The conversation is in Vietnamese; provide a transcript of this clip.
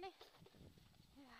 niin. Hyvä.